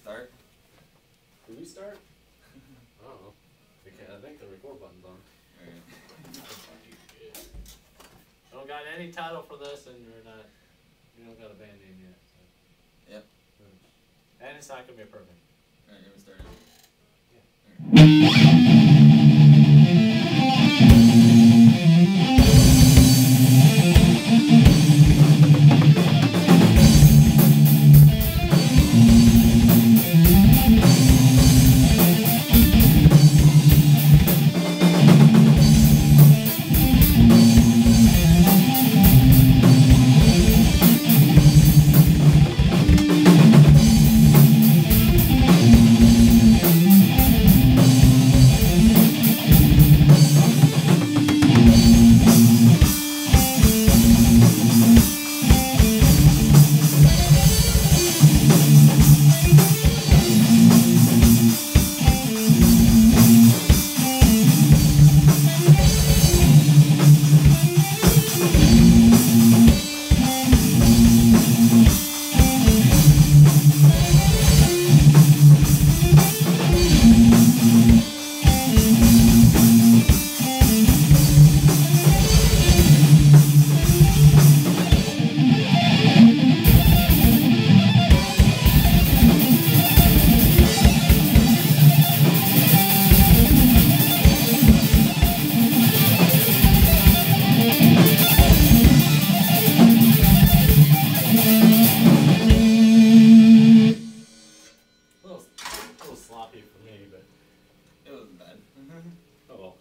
start? Did we start? I don't know. I think the record button's on. Alright. I don't got any title for this, and we're not. We don't got a band name yet. So. Yep. Hmm. And it's not gonna be perfect. sloppy for me, but. It wasn't bad. Mm-hmm. oh well.